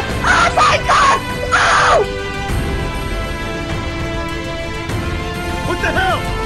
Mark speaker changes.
Speaker 1: Oh my god! Oh!
Speaker 2: What the hell?